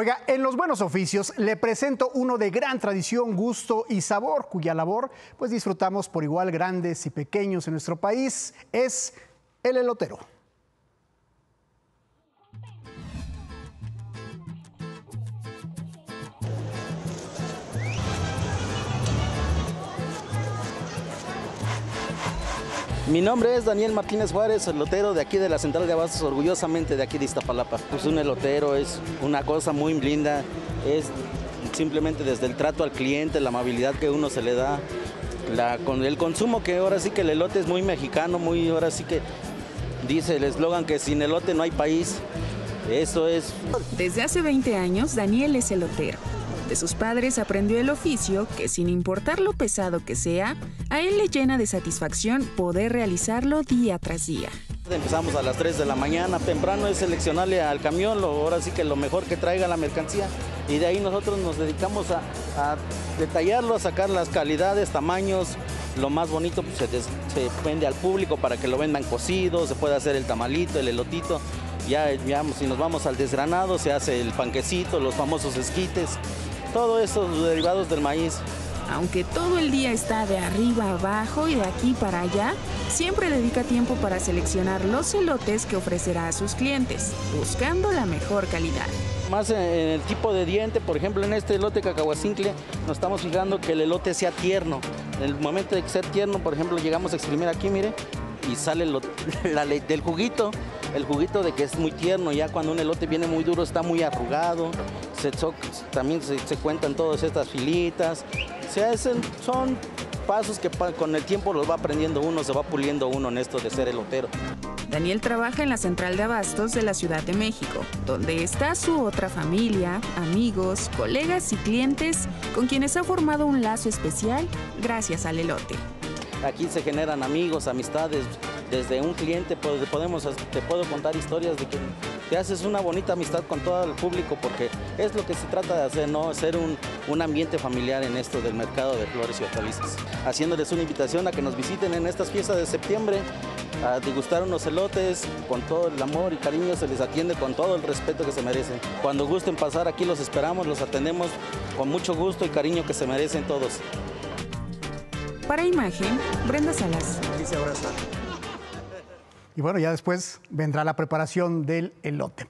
Oiga, en los buenos oficios le presento uno de gran tradición, gusto y sabor, cuya labor pues disfrutamos por igual grandes y pequeños en nuestro país, es el elotero. Mi nombre es Daniel Martínez Juárez, elotero de aquí de la Central de Abastos, orgullosamente de aquí de Iztapalapa. Pues un elotero es una cosa muy linda, es simplemente desde el trato al cliente, la amabilidad que uno se le da, la, con el consumo que ahora sí que el elote es muy mexicano, muy ahora sí que dice el eslogan que sin elote no hay país. Eso es. Desde hace 20 años, Daniel es elotero. De sus padres aprendió el oficio que, sin importar lo pesado que sea, a él le llena de satisfacción poder realizarlo día tras día. Empezamos a las 3 de la mañana, temprano es seleccionarle al camión, lo, ahora sí que lo mejor que traiga la mercancía y de ahí nosotros nos dedicamos a, detallarlo, a sacar las calidades, tamaños, lo más bonito pues, se, vende al público para que lo vendan cocido, se puede hacer el tamalito, el elotito, ya si nos vamos al desgranado se hace el panquecito, los famosos esquites, todo eso derivados del maíz. Aunque todo el día está de arriba abajo y de aquí para allá, siempre dedica tiempo para seleccionar los elotes que ofrecerá a sus clientes, buscando la mejor calidad. Más en el tipo de diente, por ejemplo, en este elote cacahuacincle, nos estamos fijando que el elote sea tierno. En el momento de ser tierno, por ejemplo, llegamos a exprimir aquí, mire, y sale la del juguito, el juguito de que es muy tierno, ya cuando un elote viene muy duro está muy arrugado, se, también se, cuentan todas estas filitas, se hacen, son pasos que con el tiempo los va aprendiendo uno, se va puliendo uno en esto de ser elotero. Daniel trabaja en la central de abastos de la Ciudad de México, donde está su otra familia, amigos, colegas y clientes con quienes ha formado un lazo especial gracias al elote. Aquí se generan amigos, amistades. Desde un cliente podemos, te puedo contar historias de que te haces una bonita amistad con todo el público porque es lo que se trata de hacer, ¿no? Ser un, un ambiente familiar en esto del mercado de flores y hortalizas. Haciéndoles una invitación a que nos visiten en estas fiestas de septiembre, a degustar unos elotes con todo el amor y cariño, se les atiende con todo el respeto que se merecen. Cuando gusten pasar aquí los esperamos, los atendemos con mucho gusto y cariño que se merecen todos. Para imagen, Brenda Salas. Y bueno, ya después vendrá la preparación del elote.